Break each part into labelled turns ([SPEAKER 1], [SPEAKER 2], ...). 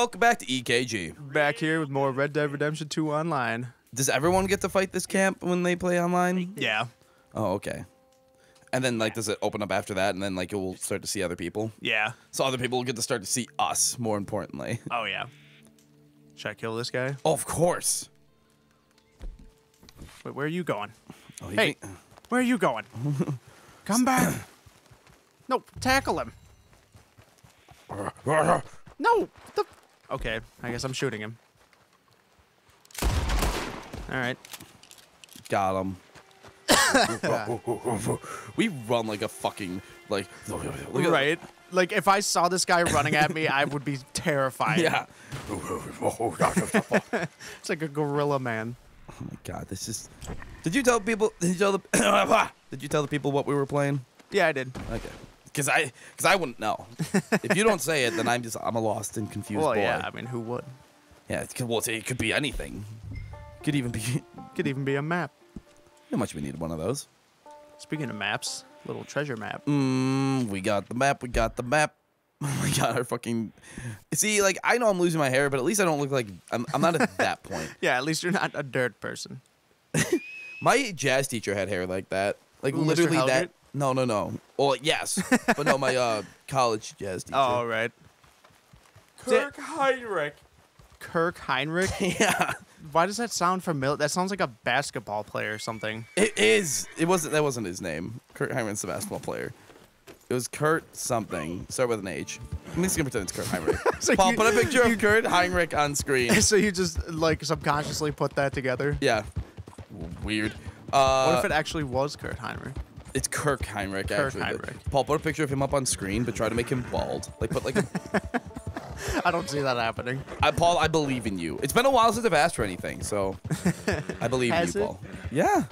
[SPEAKER 1] Welcome back to EKG.
[SPEAKER 2] Back here with more Red Dead Redemption 2 online.
[SPEAKER 1] Does everyone get to fight this camp when they play online?
[SPEAKER 2] Yeah.
[SPEAKER 1] Oh, okay. And then like, does it open up after that, and then like you'll start to see other people?
[SPEAKER 2] Yeah.
[SPEAKER 1] So other people will get to start to see us. More importantly.
[SPEAKER 2] Oh, yeah. Should I kill this guy?
[SPEAKER 1] Oh, of course.
[SPEAKER 2] Wait, where are you going?
[SPEAKER 1] Oh, you
[SPEAKER 2] Hey,
[SPEAKER 1] think-
[SPEAKER 2] where are you going? Come back. No, tackle him. No. what The... Okay, I guess I'm shooting him. All right.
[SPEAKER 1] Got him. we run like a fucking like. Look at-
[SPEAKER 2] Right. Like if I saw this guy running at me, I would be terrified.
[SPEAKER 1] Yeah.
[SPEAKER 2] It's like a gorilla man.
[SPEAKER 1] Oh my god, this is. Did you tell people? Did you tell the? did you tell the people what we were playing?
[SPEAKER 2] Yeah, I did.
[SPEAKER 1] Okay. Because I, because I wouldn't know. if you don't say it, then I'm just, I'm a lost and confused
[SPEAKER 2] Well,
[SPEAKER 1] boy.
[SPEAKER 2] yeah. I mean, who would?
[SPEAKER 1] Yeah. It could, well, it could be anything. Could even be.
[SPEAKER 2] Could even be a map.
[SPEAKER 1] How much we need one of those?
[SPEAKER 2] Speaking of maps, little treasure map.
[SPEAKER 1] Mm, we got the map. We got the map. We got our fucking. See, like I know I'm losing my hair, but at least I don't look like I'm. I'm not at that point.
[SPEAKER 2] Yeah, at least you're not a dirt person.
[SPEAKER 1] My jazz teacher had hair like that. Like literally that.
[SPEAKER 2] Helgert?
[SPEAKER 1] No, no, no. Well, yes, but no, my uh college jazz teacher.
[SPEAKER 2] Oh, right.
[SPEAKER 1] Kirk Heinrich.
[SPEAKER 2] Kirk Heinrich.
[SPEAKER 1] Yeah,
[SPEAKER 2] Why does that sound familiar? That sounds like a basketball player or something.
[SPEAKER 1] it is. It wasn't. That wasn't his name. Kurt Heinrich's the basketball player. It was Kurt something. Start with an H. I'm just gonna pretend it's Kurt Heinrich.
[SPEAKER 2] So
[SPEAKER 1] Paul,
[SPEAKER 2] you-
[SPEAKER 1] put a picture of Kurt Heinrich on screen.
[SPEAKER 2] so you just like subconsciously put that together.
[SPEAKER 1] Yeah. Weird. Uh,
[SPEAKER 2] What if it actually was Kurt Heinrich?
[SPEAKER 1] It's Kirk Heinrich.
[SPEAKER 2] Kirk
[SPEAKER 1] actually.
[SPEAKER 2] Heinrich.
[SPEAKER 1] Paul, put a picture of him up on screen, but try to make him bald. Like put like a.
[SPEAKER 2] I don't see that happening.
[SPEAKER 1] I, Paul, I believe in you. It's been a while since I've asked for anything, so I believe in you,
[SPEAKER 2] it?
[SPEAKER 1] Paul. Yeah.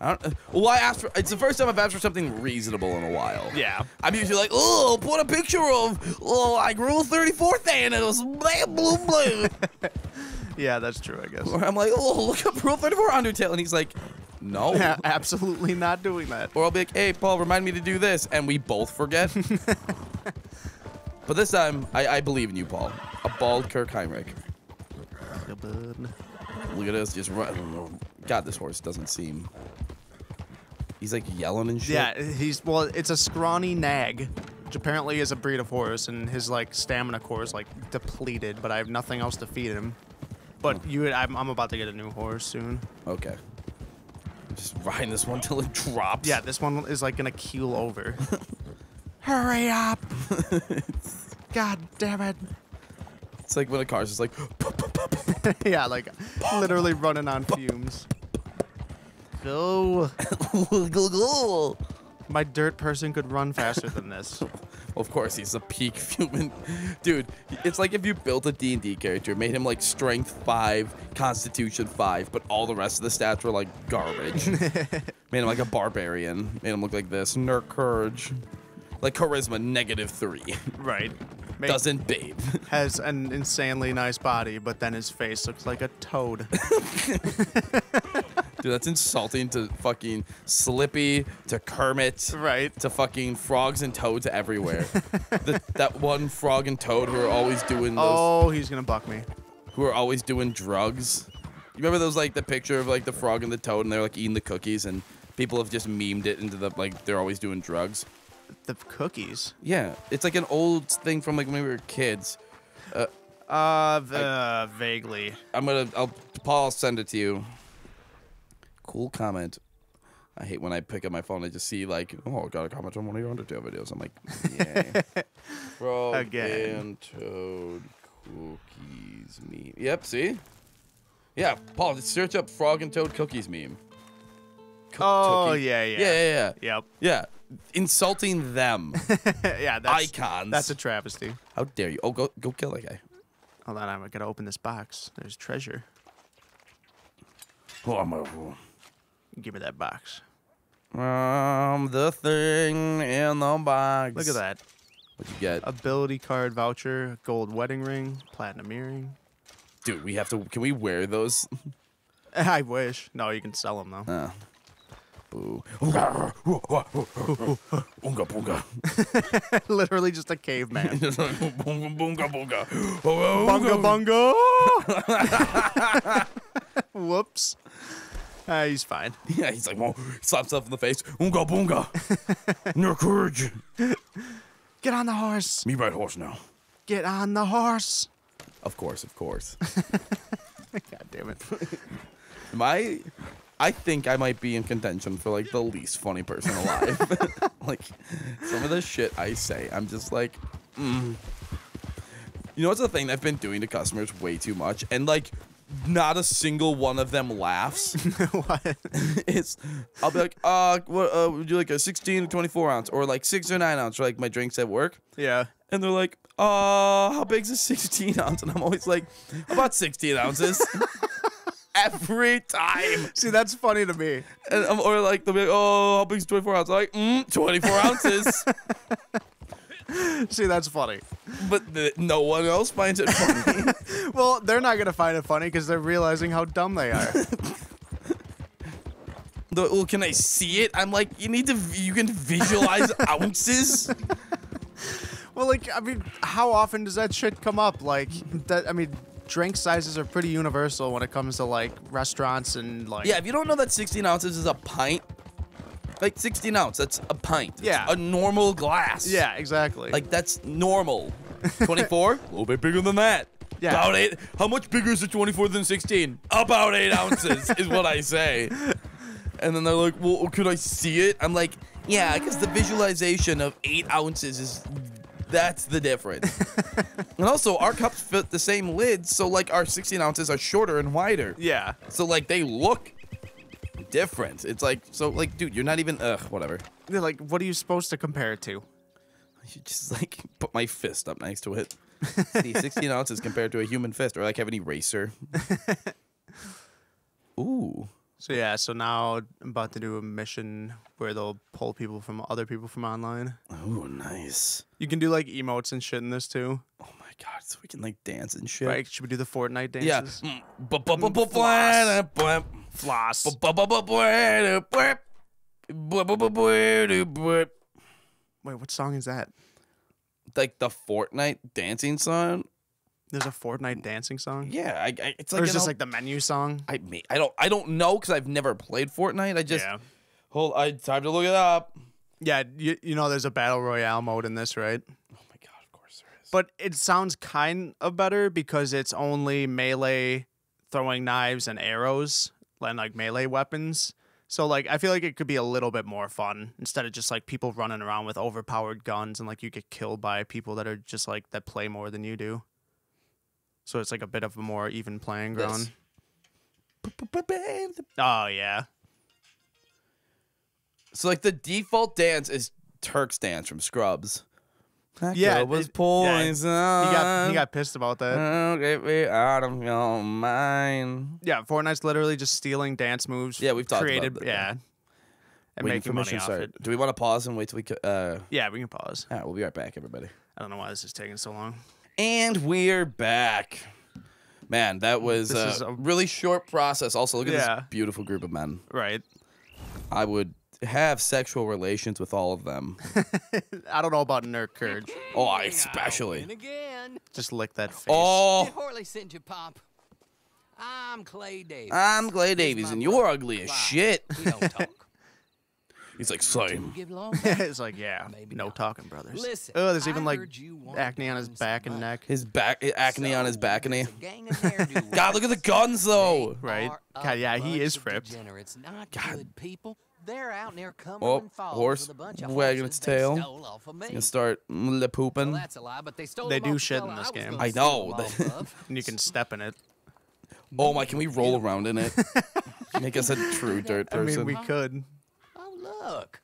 [SPEAKER 1] I don't, uh, well, I asked for. It's the first time I've asked for something reasonable in a while.
[SPEAKER 2] Yeah.
[SPEAKER 1] I'm usually like, oh, put a picture of, oh, like Rule 34 thing, and it was blah, blue, blue.
[SPEAKER 2] Yeah, that's true, I guess.
[SPEAKER 1] or I'm like, oh, look up Rule 34 Undertale, and he's like, no.
[SPEAKER 2] Absolutely not doing that.
[SPEAKER 1] Or I'll be like, hey, Paul, remind me to do this. And we both forget. but this time, I, I believe in you, Paul. A bald Kirk Heinrich. Look at this. Just run. God, this horse doesn't seem. He's like yelling and shit.
[SPEAKER 2] Yeah, he's well. It's a scrawny nag, which apparently is a breed of horse, and his like stamina core is like depleted. But I have nothing else to feed him. But you, I'm, I'm about to get a new horse soon.
[SPEAKER 1] Okay. I'm just riding this one till it drops.
[SPEAKER 2] Yeah, this one is like gonna keel over. Hurry up! God damn it!
[SPEAKER 1] It's like when a car's just like.
[SPEAKER 2] yeah, like literally running on fumes. Go! My dirt person could run faster than this.
[SPEAKER 1] Of course, he's a peak human. Dude, it's like if you built a D&D character, made him like strength 5, constitution 5, but all the rest of the stats were like garbage. made him like a barbarian. Made him look like this. Nerk courage. Like charisma negative 3.
[SPEAKER 2] Right. Make-
[SPEAKER 1] Doesn't babe.
[SPEAKER 2] has an insanely nice body, but then his face looks like a toad.
[SPEAKER 1] Dude, that's insulting to fucking Slippy, to Kermit,
[SPEAKER 2] right.
[SPEAKER 1] to fucking frogs and toads everywhere. the, that one frog and toad who are always doing those,
[SPEAKER 2] Oh, he's gonna buck me.
[SPEAKER 1] who are always doing drugs. You remember those like the picture of like the frog and the toad and they're like eating the cookies and people have just memed it into the like they're always doing drugs.
[SPEAKER 2] The cookies.
[SPEAKER 1] Yeah, it's like an old thing from like when we were kids.
[SPEAKER 2] Uh, v- uh vaguely.
[SPEAKER 1] I'm gonna, I'll, Paul, I'll send it to you. Cool comment. I hate when I pick up my phone and I just see like, oh, I got a comment on one of your Undertale videos. I'm like, yeah. Frog
[SPEAKER 2] Again.
[SPEAKER 1] and Toad cookies meme. Yep, see? Yeah, Paul, just search up Frog and Toad cookies meme. Co-
[SPEAKER 2] Oh,
[SPEAKER 1] cookie-
[SPEAKER 2] yeah, yeah.
[SPEAKER 1] Yeah, yeah, yeah.
[SPEAKER 2] Yep.
[SPEAKER 1] Yeah, insulting them.
[SPEAKER 2] yeah, that's
[SPEAKER 1] Icons.
[SPEAKER 2] That's a travesty.
[SPEAKER 1] How dare you? Oh, go go kill that guy.
[SPEAKER 2] Hold on, I'm gonna open this box. There's treasure.
[SPEAKER 1] Oh, I'm a,
[SPEAKER 2] Give me that box.
[SPEAKER 1] um, the thing in the box.
[SPEAKER 2] Look at that.
[SPEAKER 1] What'd you get?
[SPEAKER 2] Ability card voucher, gold wedding ring, platinum earring.
[SPEAKER 1] Dude, we have to. Can we wear those?
[SPEAKER 2] I wish. No, you can sell them though.
[SPEAKER 1] Uh, Boo. Oonga boonga.
[SPEAKER 2] Literally just a caveman.
[SPEAKER 1] boonga boonga boonga.
[SPEAKER 2] bunga bunga. Whoops. Uh, he's fine.
[SPEAKER 1] Yeah, he's like, well, slaps himself in the face. Oonga boonga. No courage.
[SPEAKER 2] Get on the horse.
[SPEAKER 1] Me ride horse now.
[SPEAKER 2] Get on the horse.
[SPEAKER 1] Of course, of course.
[SPEAKER 2] God damn it.
[SPEAKER 1] My, I think I might be in contention for like the least funny person alive. like some of the shit I say, I'm just like, mm. you know what's the thing I've been doing to customers way too much, and like. Not a single one of them laughs.
[SPEAKER 2] what?
[SPEAKER 1] it's I'll be like, uh, what uh, would you like a 16 to 24 ounce or like six or nine ounce, or like my drinks at work?
[SPEAKER 2] Yeah.
[SPEAKER 1] And they're like, uh, how big's a 16 ounce? And I'm always like, about 16 ounces. Every time.
[SPEAKER 2] See, that's funny to me.
[SPEAKER 1] And I'm, or like, they'll be like, oh, how big's 24 ounce? I'm like, mm, 24 ounces.
[SPEAKER 2] See, that's funny.
[SPEAKER 1] but the, no one else finds it funny.
[SPEAKER 2] Well, they're not gonna find it funny because they're realizing how dumb they are.
[SPEAKER 1] The- well, can I see it? I'm like, you need to, you can visualize ounces.
[SPEAKER 2] well, like, I mean, how often does that shit come up? Like, that. I mean, drink sizes are pretty universal when it comes to like restaurants and like.
[SPEAKER 1] Yeah, if you don't know that 16 ounces is a pint, like 16 ounce, that's a pint. It's
[SPEAKER 2] Yeah.
[SPEAKER 1] a normal glass.
[SPEAKER 2] Yeah, exactly.
[SPEAKER 1] Like that's normal. 24, a little bit bigger than that.
[SPEAKER 2] Yeah.
[SPEAKER 1] About eight. How much bigger is a 24 than 16? About eight ounces is what I say. And then they're like, well, could I see it? I'm like, yeah, because the visualization of eight ounces is that's the difference. and also, our cups fit the same lids, so like our 16 ounces are shorter and wider.
[SPEAKER 2] yeah.
[SPEAKER 1] So like they look different. It's like so like dude, you're not even ugh, whatever.
[SPEAKER 2] They're like, what are you supposed to compare it to?
[SPEAKER 1] You just like put my fist up next to it. See, 16 ounces compared to a human fist, or like have an eraser. Ooh.
[SPEAKER 2] So yeah, so now I'm about to do a mission where they'll pull people from other people from online.
[SPEAKER 1] Ooh, nice.
[SPEAKER 2] You can do like emotes and shit in this too.
[SPEAKER 1] Oh my god, so we can like dance and shit.
[SPEAKER 2] Right? Should we do the Fortnite
[SPEAKER 1] Yeah.
[SPEAKER 2] dances?
[SPEAKER 1] Mm,
[SPEAKER 2] Floss. Wait, what song is that?
[SPEAKER 1] Like the Fortnite dancing song.
[SPEAKER 2] There's a Fortnite dancing song?
[SPEAKER 1] Yeah, I, I, it's like
[SPEAKER 2] or is this
[SPEAKER 1] al-
[SPEAKER 2] like the menu song?
[SPEAKER 1] I may, I don't I don't know because I've never played Fortnite. I just
[SPEAKER 2] yeah.
[SPEAKER 1] hold. I time to look it up.
[SPEAKER 2] Yeah, you, you know there's a battle royale mode in this, right?
[SPEAKER 1] Oh my god, of course there is.
[SPEAKER 2] But it sounds kind of better because it's only melee throwing knives and arrows and like melee weapons. So like I feel like it could be a little bit more fun instead of just like people running around with overpowered guns and like you get killed by people that are just like that play more than you do. So it's like a bit of a more even playing ground. Oh yeah.
[SPEAKER 1] So like the default dance is Turk's dance from Scrubs. That
[SPEAKER 2] Yeah,
[SPEAKER 1] girl was
[SPEAKER 2] it- yeah.
[SPEAKER 1] poison.
[SPEAKER 2] He got he got pissed about that.
[SPEAKER 1] Oh, get me out of your mind.
[SPEAKER 2] Yeah, Fortnite's literally just stealing dance moves.
[SPEAKER 1] Yeah, we've talked about
[SPEAKER 2] created,
[SPEAKER 1] that,
[SPEAKER 2] Yeah, and
[SPEAKER 1] Waiting for
[SPEAKER 2] making money off
[SPEAKER 1] start.
[SPEAKER 2] it.
[SPEAKER 1] Do we want to pause and wait till we? co- Uh,
[SPEAKER 2] Yeah, we can pause.
[SPEAKER 1] all right, we'll be right back, everybody.
[SPEAKER 2] I don't know why this is taking so long.
[SPEAKER 1] And we're back. Man, that was
[SPEAKER 2] This is
[SPEAKER 1] a
[SPEAKER 2] a-
[SPEAKER 1] really short process. Also, look at
[SPEAKER 2] Yeah.
[SPEAKER 1] this beautiful group of men.
[SPEAKER 2] Right.
[SPEAKER 1] I would have sexual relations with all of them.
[SPEAKER 2] I don't know about Nerd Courage.
[SPEAKER 1] Oh, I
[SPEAKER 3] And
[SPEAKER 1] especially.
[SPEAKER 3] again.
[SPEAKER 2] Just lick that oh. face.
[SPEAKER 1] Oh,
[SPEAKER 3] Did Horley send you, Pop? I'm Clay Davies.
[SPEAKER 1] I'm Clay Davies, and you're ugly as
[SPEAKER 3] Wow.
[SPEAKER 1] shit.
[SPEAKER 3] We don't talk.
[SPEAKER 1] He's like,
[SPEAKER 3] Till we
[SPEAKER 1] same.
[SPEAKER 2] it's like, yeah,
[SPEAKER 3] Maybe
[SPEAKER 2] no
[SPEAKER 3] not.
[SPEAKER 2] talking, brothers.
[SPEAKER 3] Listen,
[SPEAKER 2] oh, there's even like
[SPEAKER 3] heard
[SPEAKER 2] acne on his
[SPEAKER 3] guns
[SPEAKER 2] back and neck.
[SPEAKER 1] His back, acne on his back,
[SPEAKER 3] there's
[SPEAKER 1] and
[SPEAKER 3] a gang of ne'er-do-wells.
[SPEAKER 1] God, look at the guns though.
[SPEAKER 3] They
[SPEAKER 2] Right.
[SPEAKER 3] are a
[SPEAKER 2] God, yeah, he
[SPEAKER 3] bunch
[SPEAKER 2] is
[SPEAKER 3] of
[SPEAKER 2] ripped.
[SPEAKER 3] Degenerates, not
[SPEAKER 1] God.
[SPEAKER 3] good people. They're out near Cumberland
[SPEAKER 1] Oh,
[SPEAKER 3] Falls
[SPEAKER 1] horse
[SPEAKER 3] with a bunch of
[SPEAKER 1] wagging
[SPEAKER 3] horses
[SPEAKER 1] its
[SPEAKER 3] they
[SPEAKER 1] tail.
[SPEAKER 3] stole off of me.
[SPEAKER 1] Gonna start le
[SPEAKER 3] Well,
[SPEAKER 1] pooping.
[SPEAKER 3] that's a lie, but they stole
[SPEAKER 2] They
[SPEAKER 3] them
[SPEAKER 2] do
[SPEAKER 3] off the
[SPEAKER 2] shit in this
[SPEAKER 3] I
[SPEAKER 2] game.
[SPEAKER 3] gonna
[SPEAKER 1] I know.
[SPEAKER 3] them off.
[SPEAKER 2] And you can step in it.
[SPEAKER 1] Oh my, can we roll around in it? Make us a true dirt person.
[SPEAKER 2] I mean, we could.
[SPEAKER 3] Look.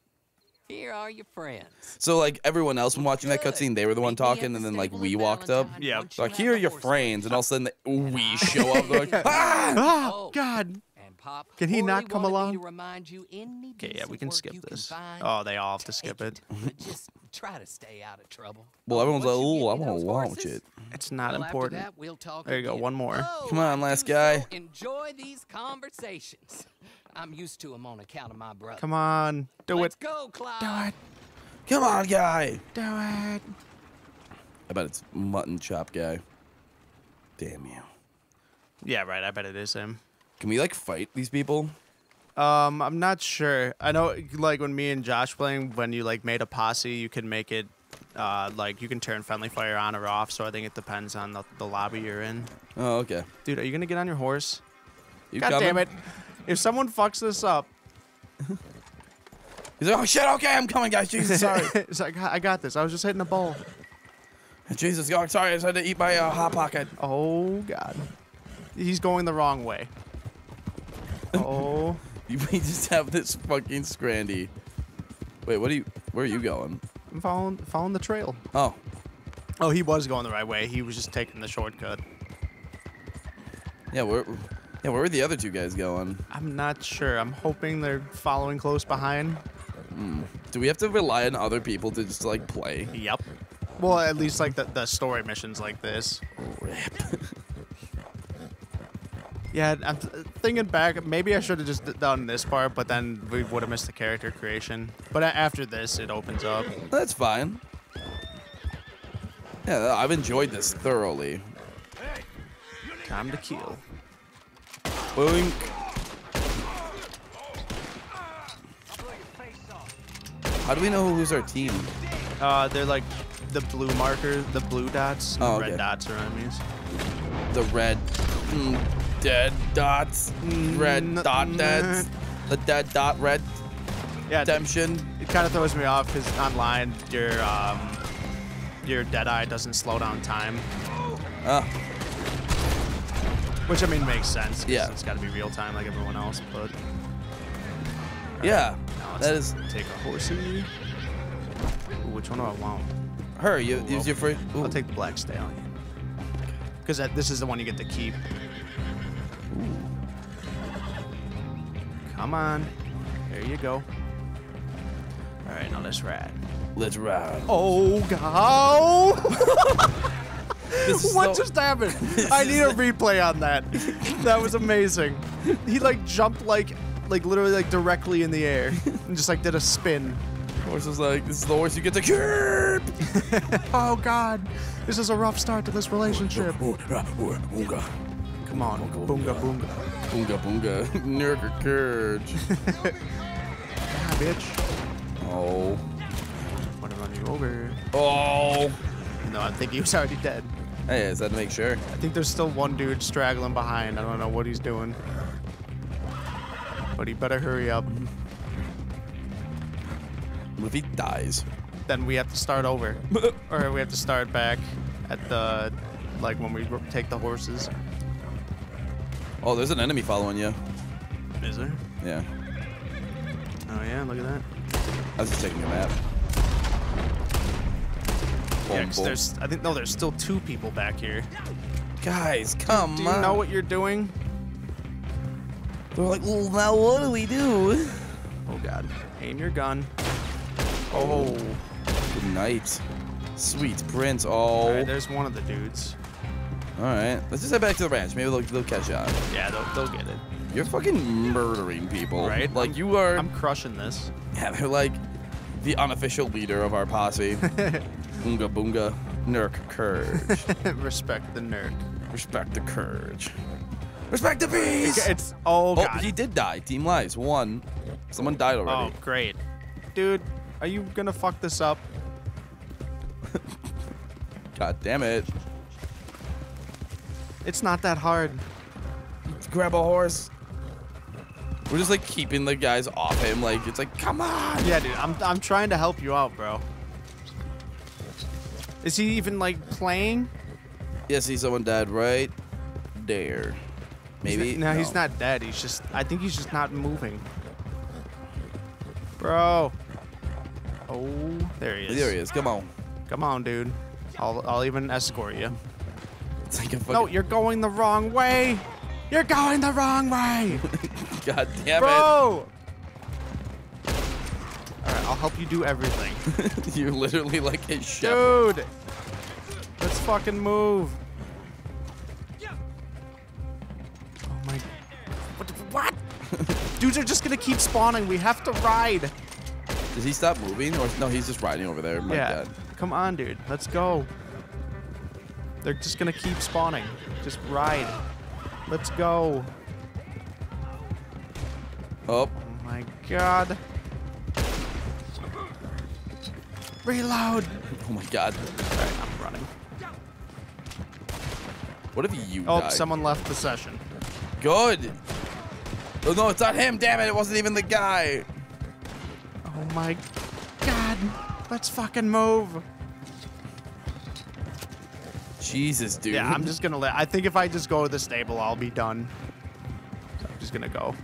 [SPEAKER 3] Here are your friends.
[SPEAKER 1] So like everyone else when watching that cutscene, they were the one
[SPEAKER 3] Meet
[SPEAKER 1] talking, and then like we
[SPEAKER 3] in
[SPEAKER 1] walked up.
[SPEAKER 2] Yeah.
[SPEAKER 3] once you
[SPEAKER 1] Like here are your friends, and all of a sudden we show up. They're like, ah!
[SPEAKER 2] Ah,
[SPEAKER 3] Oh.
[SPEAKER 2] God.
[SPEAKER 3] Pop,
[SPEAKER 2] Can he
[SPEAKER 3] Horley
[SPEAKER 2] not come along?
[SPEAKER 3] to remind you any
[SPEAKER 2] Okay, yeah, we can skip this.
[SPEAKER 3] find,
[SPEAKER 2] Oh, they all have to skip
[SPEAKER 3] take
[SPEAKER 2] it.
[SPEAKER 3] just try to stay out of trouble.
[SPEAKER 1] Well,
[SPEAKER 3] Oh,
[SPEAKER 1] everyone's like,
[SPEAKER 3] once you
[SPEAKER 1] "Ooh, I
[SPEAKER 3] get me
[SPEAKER 1] want to
[SPEAKER 3] those
[SPEAKER 1] launch it."
[SPEAKER 2] It's not
[SPEAKER 3] well,
[SPEAKER 2] important.
[SPEAKER 3] that, we'll talk
[SPEAKER 2] There you go, one more.
[SPEAKER 3] Oh,
[SPEAKER 1] Come on, last guy.
[SPEAKER 3] so enjoy these conversations. I'm used to him on account of my brother.
[SPEAKER 2] Come on. Do
[SPEAKER 3] Let's
[SPEAKER 2] it.
[SPEAKER 3] go, Clyde.
[SPEAKER 2] Do it.
[SPEAKER 1] Come on, guy.
[SPEAKER 2] Do it.
[SPEAKER 1] I bet it's mutton chop guy. Damn you.
[SPEAKER 2] Yeah, right. I bet it is him.
[SPEAKER 1] Can we like fight these people?
[SPEAKER 2] Um, I'm not sure. I know, like when me and Josh playing, when you like made a posse, you can make it, uh, like you can turn friendly fire on or off. So I think it depends on the, the lobby you're in.
[SPEAKER 1] Oh, okay.
[SPEAKER 2] Dude, are you gonna get on your horse?
[SPEAKER 1] You
[SPEAKER 2] God
[SPEAKER 1] coming?
[SPEAKER 2] damn it! If someone fucks this up,
[SPEAKER 1] He's like, oh shit, okay, I'm coming, guys. Jesus, sorry.
[SPEAKER 2] it's like I got this. I was just hitting a ball.
[SPEAKER 1] Jesus, God, sorry, I just had to eat my uh, hot pocket.
[SPEAKER 2] Oh God, he's going the wrong way. Oh,
[SPEAKER 1] You we just have this fucking Scrandy. Wait, what are you? Where are you going?
[SPEAKER 2] I'm following following the trail.
[SPEAKER 1] Oh,
[SPEAKER 2] Oh, he was going the right way. He was just taking the shortcut.
[SPEAKER 1] yeah. Where? Yeah, where were the other two guys going?
[SPEAKER 2] I'm not sure. I'm hoping they're following close behind. Hmm.
[SPEAKER 1] Do we have to rely on other people to just like play?
[SPEAKER 2] Yep. Well, at least like the, the story missions like this.
[SPEAKER 1] Rip.
[SPEAKER 2] Yeah, I'm th- thinking back. Maybe I should have just done this part, but then we would have missed the character creation. But after this, it opens up.
[SPEAKER 1] That's fine. Yeah, I've enjoyed this thoroughly.
[SPEAKER 2] Time to kill.
[SPEAKER 1] Boink. How do we know who's our team?
[SPEAKER 2] Uh, they're like the blue markers, the blue dots,
[SPEAKER 1] Oh,
[SPEAKER 2] the red dots are enemies.
[SPEAKER 1] The red, mm, dead dots, red
[SPEAKER 2] Mm,
[SPEAKER 1] dot
[SPEAKER 2] mm.
[SPEAKER 1] deads, the dead dot red
[SPEAKER 2] Yeah,
[SPEAKER 1] redemption.
[SPEAKER 2] it kind of throws me off because online your um your Deadeye doesn't slow down time,
[SPEAKER 1] Ah,
[SPEAKER 2] which I mean makes sense.
[SPEAKER 1] Yeah.
[SPEAKER 2] it's got to be real time like everyone else. But uh,
[SPEAKER 1] yeah,
[SPEAKER 2] now
[SPEAKER 1] that
[SPEAKER 2] take a horsey. Ooh, which one do I want?
[SPEAKER 1] her. You
[SPEAKER 2] Ooh,
[SPEAKER 1] use your first.
[SPEAKER 2] I'll take the black stallion. Because this is the one you get to keep. Come on. There you go. All right, now let's ride.
[SPEAKER 1] Let's ride.
[SPEAKER 2] Oh, God. What
[SPEAKER 1] so-
[SPEAKER 2] just happened? I need a replay on that. That was amazing. He like jumped like like literally like directly in the air and just like did a spin.
[SPEAKER 1] Horse is like, this is the horse you get to keep.
[SPEAKER 2] Oh god. This is a rough start to this relationship.
[SPEAKER 1] Boonga,
[SPEAKER 2] Come on. Boonga boonga.
[SPEAKER 1] boonga, boonga, nurker courage.
[SPEAKER 2] Ah, bitch.
[SPEAKER 1] Oh,
[SPEAKER 2] Want to run you over.
[SPEAKER 1] oh.
[SPEAKER 2] No, I think he was already dead.
[SPEAKER 1] Hey, is that to make sure?
[SPEAKER 2] I think there's still one dude straggling behind. I don't know what he's doing. But he better hurry up.
[SPEAKER 1] If he dies?
[SPEAKER 2] Then we have to start over. or we have to start back at the, like when we take the horses.
[SPEAKER 1] Oh, there's an enemy following you.
[SPEAKER 2] Is there?
[SPEAKER 1] Yeah,
[SPEAKER 2] Oh yeah, look at that.
[SPEAKER 1] I was just taking a map.
[SPEAKER 2] Yeah,
[SPEAKER 1] Boom,
[SPEAKER 2] 'cause
[SPEAKER 1] boom.
[SPEAKER 2] there's, I think, no, there's still two people back here.
[SPEAKER 1] Guys, come
[SPEAKER 2] Do you
[SPEAKER 1] on.
[SPEAKER 2] know what you're doing?
[SPEAKER 1] They're like, well, now what do we do?
[SPEAKER 2] Oh god. Aim your gun. Oh. oh.
[SPEAKER 1] Good night. Sweet prince. Oh.
[SPEAKER 2] There's one of the dudes.
[SPEAKER 1] All right. Let's just head back to the ranch. Maybe they'll, they'll catch on.
[SPEAKER 2] Yeah, they'll, they'll get it.
[SPEAKER 1] You're fucking murdering people.
[SPEAKER 2] Right?
[SPEAKER 1] Like
[SPEAKER 2] I'm-
[SPEAKER 1] you are.
[SPEAKER 2] I'm crushing this.
[SPEAKER 1] yeah, they're like the unofficial leader of our posse. boonga boonga. Nurk courage.
[SPEAKER 2] Respect the nerd.
[SPEAKER 1] Respect the courage. Respect the peace.
[SPEAKER 2] It's oh
[SPEAKER 1] Oh,
[SPEAKER 2] god.
[SPEAKER 1] he did die. Team lives. One. Someone died already.
[SPEAKER 2] Oh great, dude. Are you gonna fuck this up?
[SPEAKER 1] God damn it.
[SPEAKER 2] It's not that hard.
[SPEAKER 1] Grab a horse. We're just like keeping the guys off him. Like it's like, come on.
[SPEAKER 2] Yeah, dude. I'm I'm trying to help you out, bro. Is he even like playing?
[SPEAKER 1] Yeah, see someone died right there. Maybe.
[SPEAKER 2] No, he's not dead. He's just. I think he's just not moving. Bro. Oh, there he is.
[SPEAKER 1] There he is. Come on.
[SPEAKER 2] Come on, dude. I'll I'll even escort you.
[SPEAKER 1] It's like.
[SPEAKER 2] No, you're going the wrong way. You're going the wrong way,
[SPEAKER 1] God damn
[SPEAKER 2] it! bro. Right, I'll help you do everything.
[SPEAKER 1] You're literally like a shepherd.
[SPEAKER 2] dude. Let's fucking move. Oh my. What? What? Dudes are just gonna keep spawning. We have to ride.
[SPEAKER 1] Does he stop moving? Or no, he's just riding over there. My
[SPEAKER 2] yeah.
[SPEAKER 1] God.
[SPEAKER 2] Come on, dude. Let's go. They're just gonna keep spawning. Just ride. Let's go.
[SPEAKER 1] Oh,
[SPEAKER 2] Oh my god. Reload.
[SPEAKER 1] oh my God.
[SPEAKER 2] Alright, I'm running.
[SPEAKER 1] What if you
[SPEAKER 2] Oh,
[SPEAKER 1] die?
[SPEAKER 2] someone left the session.
[SPEAKER 1] Good. Oh no, it's not him. Damn it! It wasn't even the guy.
[SPEAKER 2] Oh my god. Let's fucking move.
[SPEAKER 1] Jesus, dude.
[SPEAKER 2] Yeah, I'm just gonna let. I think if I just go to the stable, I'll be done. So I'm just gonna go.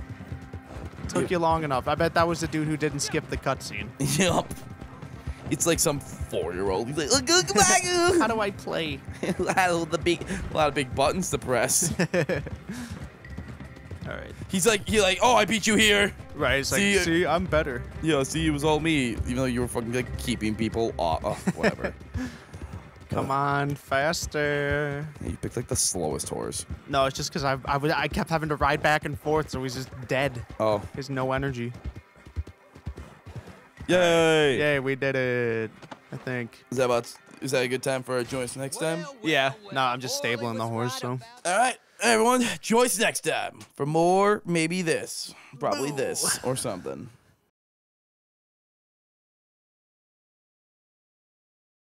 [SPEAKER 2] Took
[SPEAKER 1] Dude.
[SPEAKER 2] you long enough. I bet that was the dude who didn't skip the cutscene.
[SPEAKER 1] yup. It's like some four-year-old. He's like, look, look back.
[SPEAKER 2] How do I play?
[SPEAKER 1] the big, a lot of big buttons to press.
[SPEAKER 2] All right.
[SPEAKER 1] He's like, he like, oh, I beat you here.
[SPEAKER 2] Right. It's like,
[SPEAKER 1] See,
[SPEAKER 2] see,
[SPEAKER 1] uh,
[SPEAKER 2] I'm better.
[SPEAKER 1] Yeah, see, it was all me. Even though you were fucking like keeping people off. Oh, whatever.
[SPEAKER 2] Come on, faster.
[SPEAKER 1] Yeah, you picked like the slowest horse.
[SPEAKER 2] No, it's just because I, I, was- I kept having to ride back and forth, so he's just dead.
[SPEAKER 1] Oh,
[SPEAKER 2] There's no energy.
[SPEAKER 1] Yay!
[SPEAKER 2] Yay, we did it. I think.
[SPEAKER 1] Is that about? Is that a good time for join us next time?
[SPEAKER 2] Yeah. No, I'm just stabling the horse, so.
[SPEAKER 1] All right, everyone, join us next time for more. Maybe this, probably this, or something.